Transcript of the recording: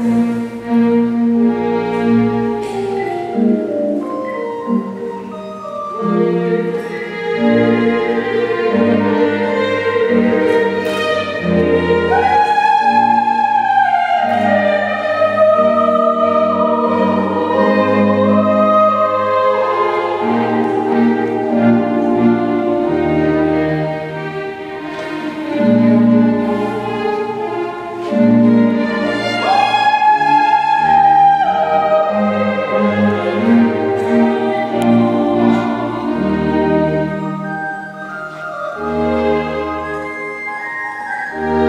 Amen. Thank